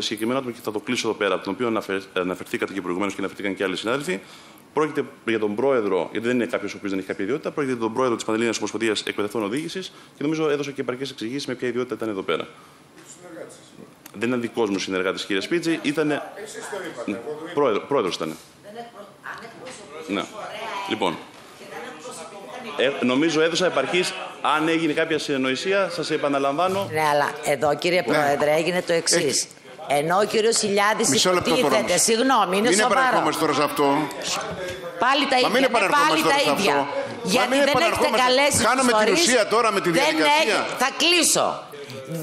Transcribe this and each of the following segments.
συγκεκριμένο άτομο και θα το κλείσω εδώ πέρα, από τον οποίο αναφερ, αναφερθήκατε και προηγουμένως και αναφερθήκαν και άλλοι συνάδελφοι. Πρόκειται για τον πρόεδρο, γιατί δεν είναι κάποιος ο οποίος δεν έχει κάποια ιδιότητα, πρόκειται για τον πρόεδρο της Πανελλήνιας Ομοσπονδίας Εκπαιδευτών Οδήγησης και νομίζω έδωσα και επαρκές εξηγήσεις με ποια ιδιότητα ήταν εδώ πέρα. Δεν είναι δικός μου συνεργάτης, κύριε Σπίτζη, ήταν. Ναι. Πρόεδρο ήταν. Ναι. Λοιπόν, ε, νομίζω έδωσα επαρκής. Αν έγινε κάποια συνεννοησία, σας επαναλαμβάνω. Ναι, αλλά εδώ κύριε Πρόεδρε έγινε το εξής. Ενώ ο κύριος Ηλιάδης Μισό λεπτό τώρα υποτίθεται, όμως. συγγνώμη, είναι Μην σοβαρό. επαναρχόμαστε τώρα σε αυτό. Πάλι τα Μα ίδια. μην είναι επαναρχόμαστε πάλι τώρα τα σε ίδια. αυτό. Μα Γιατί μην δεν έχετε επαναρχόμαστε. καλέσει Κάναμε τους την φορείς. ουσία τώρα με τη Δεν διαδικασία. έχει- Θα κλείσω.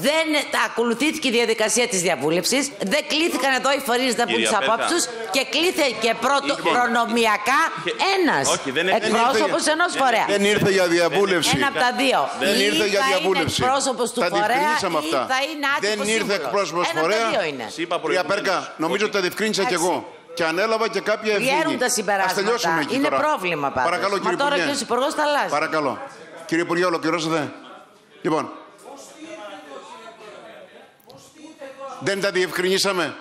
Δεν ακολουθήθηκε η διαδικασία της διαβούλευσης. Δεν κλήθηκαν εδώ οι φορείς να πούν Κυρία τι Πέτα. απόψει του και κλήθηκε πρώτο, Λοιπόν. προνομιακά Και- ένας Όχι, δεν έχει- εκπρόσωπος δεν ενός φορέα. Δεν ήρθε για διαβούλευση. Ένα από τα δύο. Δεν Ή ήρθε για θα διαβούλευση. Είναι εκπρόσωπος του Τα φορέα διευκρινίσαμε ή αυτά. θα είναι άτυπος Δεν ήρθε σύμβουλος. εκπρόσωπος Ένα από τα φορέα. δύο είναι. Σας είπα Κυρία προηγουμένως. Πέρκα, νομίζω ότι τα διευκρίνησα κι Εντάξει. εγώ. Και ανέλαβα και κάποια ευθύνη. Βγαίνουν τα Ας συμπεράσματα. τελειώσουμε εκεί Είναι τώρα. πρόβλημα πάντως. Παρακαλώ, Μα κύριε τώρα Υπουργέ. και ο Υπουργός τα αλλάζει. Παρακαλώ. Κύριε Υπουργέ, ολοκληρώσατε. Λοιπόν. Δεν τα διευκρινίσαμε.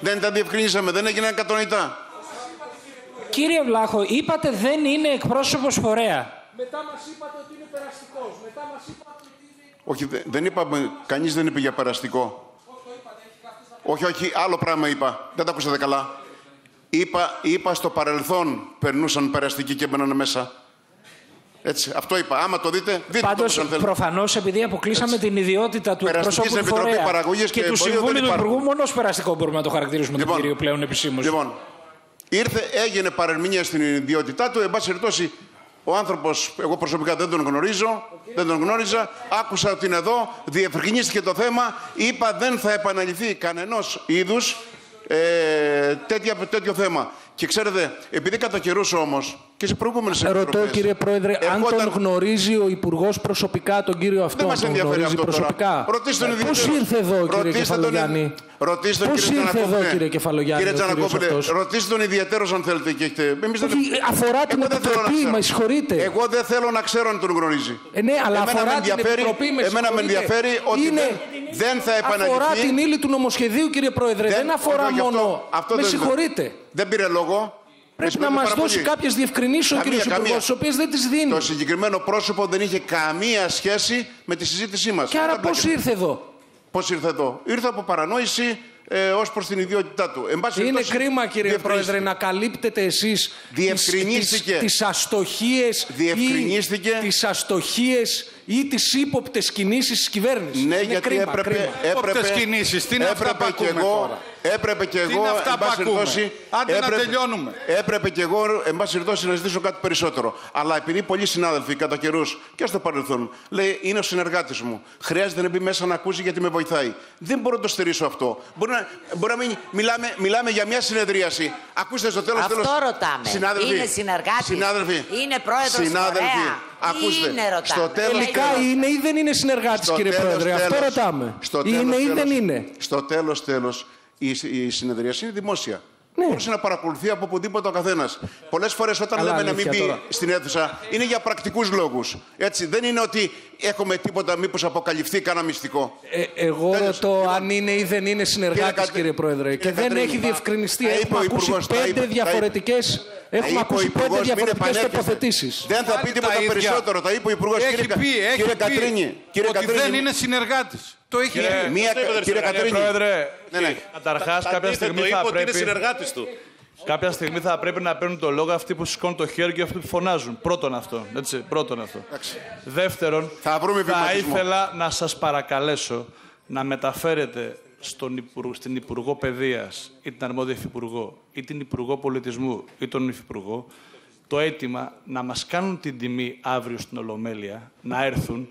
Δεν τα διευκρινίσαμε. Δεν έγιναν κατανοητά. Κύριε Βλάχο, είπατε δεν είναι εκπρόσωπος φορέα. Όχι, δε- δεν είπαμε, κανείς δεν είπε για περαστικό. Όχι, όχι, άλλο πράγμα είπα. Δεν τα ακούσατε καλά. Είπα, είπα στο παρελθόν περνούσαν περαστικοί και μπαίνανε μέσα. Έτσι, αυτό είπα. Άμα το δείτε, δείτε το Πάντως, όπως αν θέλετε. προφανώς επειδή αποκλείσαμε την ιδιότητα του Περαστικής εκπροσώπου στην του Επιτροπή φορέα Παραγωγής και και του εμπορίου Συμβούλου δεν του υπάρχουν. Υπουργού, μόνος ως περαστικό μπορούμε να το χαρακτηρίσουμε Λοιπόν. τον κύριο πλέον επισήμως. Λοιπόν, ήρθε, έγινε παρερμηνία στην ιδιότητά του. Εν πάση περιπτώσει, ο άνθρωπος, εγώ προσωπικά δεν τον γνωρίζω, δεν τον γνώριζα. Άκουσα ότι είναι εδώ, διευκρινίστηκε το θέμα. Είπα δεν θα επαναληφθεί κανενός είδους ε, τέτοια, τέτοιο θέμα. Και ξέρετε, επειδή κατά καιρού όμως και σε προηγούμενες Ρωτώ κύριε Πρόεδρε, αν τον γνωρίζει ο Υπουργός προσωπικά τον κύριο Δεν αυτό, μας τον ενδιαφέρει γνωρίζει αυτό προσωπικά; τώρα. Ρωτήστε τον Πώς ιδιαίτερο. ήρθε εδώ κύριε Ρωτήστε τον- Κεφαλογιάννη; Ρωτήστε τον Πώς κύριο ήρθε Τζανακόπουλε. εδώ, κύριε Κεφαλογιάννη, Κύριε ο κύριος Τζανακόπουλε, αυτός; ρωτήστε τον ιδιαίτερος αν θέλετε και έχετε. Εμείς δεν- Όχι, αφορά την Εγώ δεν θέλω να Επιτροπή, ξέρω. με συγχωρείτε. Εγώ δεν θέλω να ξέρω αν τον γνωρίζει. Ε, ναι, αλλά Εμένα αφορά με την ενδιαφέρει- Επιτροπή, με Εμένα με συγχωρείτε. ενδιαφέρει ότι Είναι- δεν, δεν θα Αφορά επαναληφθεί. την ύλη του νομοσχεδίου, κύριε Πρόεδρε. Δεν, αφορά όχι, αυτό- μόνο. αυτό με δεν- συγχωρείτε. Δεν πήρε λόγο. Πρέπει Με να μας συγχωρείτε πάρα δώσει πολύ. κάποιες διευκρινήσεις ο Καμία, κύριος Υπουργός, καμία. τις οποίες δεν τις δίνει. Το συγκεκριμένο πρόσωπο δεν είχε καμία σχέση με τη συζήτησή μας. Και άρα πώς ήρθε εδώ; Πώς ήρθε εδώ; Ήρθε από παρανόηση ε, ως προς την ιδιότητά του. Εν πάση Είναι περιπτώσει, κρίμα κύριε διευκρινίστηκε. Πρόεδρε να καλύπτετε εσείς Διευκρινίστηκε. τις, τις αστοχίες Διευκρινίστηκε. ή τις αστοχίες ή τις ύποπτες κινήσεις της κυβέρνησης. Ναι, Είναι γιατί κρίμα, έπρεπε, κρίμα. έπρεπε, Όποιες κινήσεις, τι είναι αυτά έπρεπε που και ακούμε εγώ, τώρα; έπρεπε και Τι εγώ, είναι αυτά εν που πάση ακούμε; περιπτώσει, Άντε να τελειώνουμε. Έπρεπε και εγώ, εν πάση περιπτώσει, να ζητήσω κάτι περισσότερο. Αλλά επειδή πολλοί συνάδελφοι κατά καιρούς και στο παρελθόν λέει είναι ο συνεργάτης μου, χρειάζεται να μπει μέσα να ακούσει γιατί με βοηθάει. Δεν μπορώ να το στερήσω αυτό. Μπορεί να, μπορεί να μην μιλάμε, μιλάμε για μια συνεδρίαση. Ακούστε στο τέλο. Αυτό ρωτάμε. Συνάδελφοι, Είναι συνεργάτης; Συνάδελφοι, Είναι πρόεδρος συνάδελφοι, φορέα; Ακούστε. Είναι, ρωτάμε. στο τέλος, Τελικά τέλος, είναι ή δεν είναι συνεργάτης στο κύριε τέλος, Πρόεδρε. Αυτό τέλος, ρωτάμε. Στο είναι τέλος, ή δεν τέλος, είναι. Στο τέλος, τέλος, η, η συνεδρίαση είναι δημόσια. Ναι. Μπορούσε να παρακολουθεί από οπουδήποτε ο καθένας. Πολλές φορές όταν Καλά, λέμε να μην αλήθεια μπει τώρα. στην αίθουσα είναι για πρακτικούς λόγους. Έτσι, δεν είναι ότι έχουμε τίποτα, μήπως αποκαλυφθεί κανένα μυστικό. Ε, εγώ Τέλος. ρωτώ Λοιπόν, αν είναι ή δεν είναι συνεργάτης Κατ- κύριε Πρόεδρε. κύριε Και δεν Κατρίνη, έχει διευκρινιστεί. τα είπε Έχουμε ο ακούσει Υπουργός, τα είπε, πέντε τα είπε. διαφορετικές, Τα έχουμε είπε ο ακούσει πέντε Υπουργός, μην διαφορετικές επανέρχεστε. τοποθετήσεις. Δεν θα Πάλι πει τα τίποτα ίδια. περισσότερο. Τα είπε ο Υπουργός. Έχει κύριε, Κα- πει, έχει κύριε πει Κατρίνη, κύριε ότι Κατρίνη, δεν είναι συνεργάτης. Το έχει Κύριε- πει. Μία, κύριε Κατρίνη. Πρόεδρε, Ναι, ναι. καταρχάς κάποια στιγμή το είπε θα ότι είναι πρέπει. συνεργάτης του. Κάποια στιγμή θα πρέπει να παίρνουν το λόγο αυτοί που σηκώνουν το χέρι και αυτοί που φωνάζουν. Πρώτον αυτό. Έτσι, πρώτον αυτό. Δεύτερον, Θα βρούμε θα βηματισμό. ήθελα να σας παρακαλέσω να μεταφέρετε στον Υπουργ- στην Υπουργό Παιδείας ή την αρμόδια Υφυπουργό ή την Υπουργό Πολιτισμού ή τον Υφυπουργό το αίτημα να μας κάνουν την τιμή αύριο στην Ολομέλεια, να έρθουν,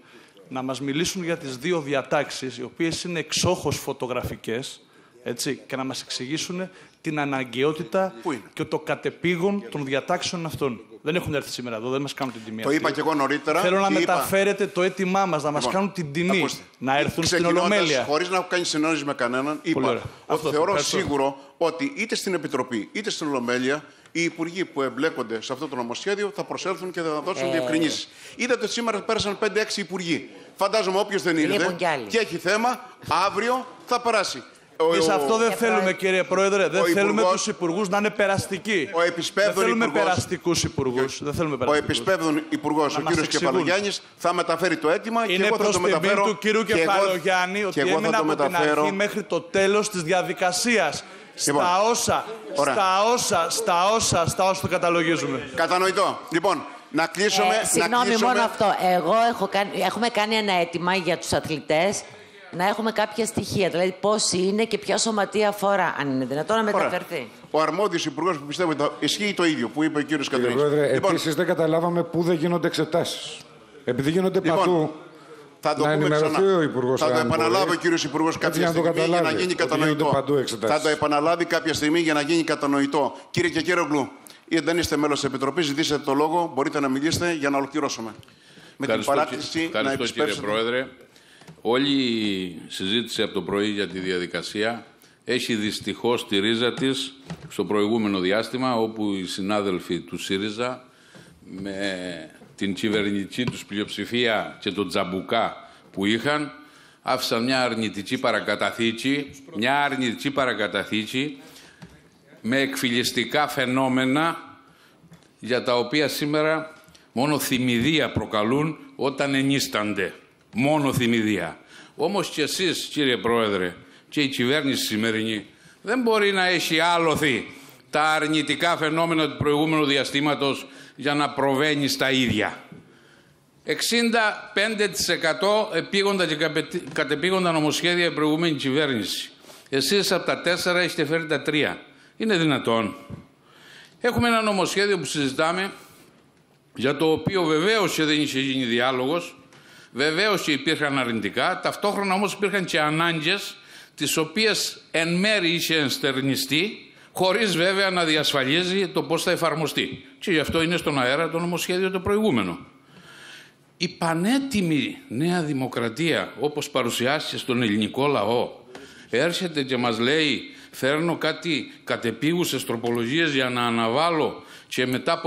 να μας μιλήσουν για τις δύο διατάξεις, οι οποίες είναι εξόχως φωτογραφικές, έτσι, και να μας εξηγήσουν την αναγκαιότητα Πού είναι; και το κατεπήγον των διατάξεων αυτών. Δεν έχουν έρθει σήμερα εδώ, δεν μας κάνουν την τιμή Το αυτή. είπα και εγώ νωρίτερα. Θέλω να και είπα- μεταφέρετε το αίτημά μας, να μας Λοιπόν, κάνουν την τιμή, ακούστε. να έρθουν στην Ξεκινώντας, Ολομέλεια. Χωρίς να έχω κάνει συνεννόηση με κανέναν, είπα ωραία. ότι Αυτό, θεωρώ ευχαριστώ. σίγουρο ότι είτε στην Επιτροπή είτε στην Ολομέλεια οι υπουργοί που εμπλέκονται σε αυτό το νομοσχέδιο θα προσέλθουν και θα δώσουν Ε. διευκρινήσεις. Είδατε ότι σήμερα πέρασαν 5-6 υπουργοί. Φαντάζομαι όποιος δεν ήρθε Λείπουν κι άλλοι. και έχει θέμα, αύριο θα περάσει. Ο- Εμείς ο- αυτό δεν ο- θέλουμε, κύριε Πρόεδρε. Δεν ο θέλουμε Υπουργός- τους υπουργούς να είναι περαστικοί. Ο επισπεύδων δεν θέλουμε υπουργός- περαστικούς υπουργούς. Δεν θέλουμε Ο περαστικούς. επισπεύδων υπουργός, ο μας κύριος εξηγούν. Κεφαλογιάννης, θα μεταφέρει το αίτημα και Είναι εγώ θα προς το τιμή μεταφέρω. του κύριου και εγώ- Κεφαλογιάννη ότι και εγώ θα έμεινα το από την μεταφέρω. αρχή μέχρι το τέλος της διαδικασίας. Λοιπόν, Στα όσα, ωραία. στα όσα, στα όσα, στα όσα το καταλογίζουμε. Κατανοητό. Λοιπόν, να κλείσουμε. Ε, να συγγνώμη, κλείσουμε. μόνο αυτό. Εγώ έχω κάνει, έχουμε κάνει ένα αίτημα για τους αθλητές να έχουμε κάποια στοιχεία. Δηλαδή πόσοι είναι και ποια σωματεία αφορά. Αν είναι δυνατόν να Ωραία. μεταφερθεί. Ο αρμόδιος υπουργός που πιστεύω ότι θα- ισχύει το ίδιο που είπε ο κύριος Κύριε Κατρίνη. Πρόεδρε, Λοιπόν, επίσης δεν καταλάβαμε πού δεν γίνονται εξετάσεις. Επειδή γίνονται Λοιπόν, παντού, θα το να πούμε ενημερωθεί ξανά. ο Υπουργός Θα το αν επαναλάβει μπορεί. ο κύριος Υπουργός Έτσι κάποια για να το στιγμή για να καταλάβει, γίνει ότι γίνονται κατανοητό. παντού εξετάσεις. Θα το επαναλάβει κάποια στιγμή για να γίνει κατανοητό. Κύριε Κεκέρογλου, ή δεν είστε μέλος της Επιτροπής, ζητήσατε το λόγο. Μπορείτε να μιλήσετε για να ολοκληρώσουμε. Με την Ευχαριστώ, παράκληση κύριε- να ευχαριστώ κύριε επισπεύσετε. Πρόεδρε. Όλη η συζήτηση από το πρωί για τη διαδικασία έχει δυστυχώς τη ρίζα της στο προηγούμενο διάστημα όπου οι συνάδελφοι του ΣΥΡΙΖΑ με την κυβερνητική τους πλειοψηφία και τον τζαμπουκά που είχαν άφησαν μια αρνητική παρακαταθήκη, μια αρνητική παρακαταθήκη με εκφυλιστικά φαινόμενα για τα οποία σήμερα μόνο θυμηδία προκαλούν όταν ενίστανται. Μόνο θυμηδία. Όμως και εσείς κύριε Πρόεδρε και η κυβέρνηση σημερινή δεν μπορεί να έχει άλοθη τα αρνητικά φαινόμενα του προηγούμενου διαστήματος για να προβαίνει στα ίδια. 65% επίγοντα και καπε- κατεπήγοντα νομοσχέδια η προηγούμενη κυβέρνηση. Εσείς από τα τέσσερα έχετε φέρει τα τρία. Είναι δυνατόν. Έχουμε ένα νομοσχέδιο που συζητάμε, για το οποίο βεβαίως και δεν είχε γίνει διάλογος, βεβαίως και υπήρχαν αρνητικά, ταυτόχρονα όμως υπήρχαν και ανάγκες, τις οποίες εν μέρη είχε ενστερνιστεί, χωρίς βέβαια να διασφαλίζει το πώς θα εφαρμοστεί. Και γι' αυτό είναι στον αέρα το νομοσχέδιο το προηγούμενο. Η πανέτοιμη νέα δημοκρατία, όπως παρουσιάστηκε στον ελληνικό λαό, έρχεται και μας λέει φέρνω κάτι κατεπίγουσες τροπολογίες για να αναβάλω και μετά από